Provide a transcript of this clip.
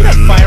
I'm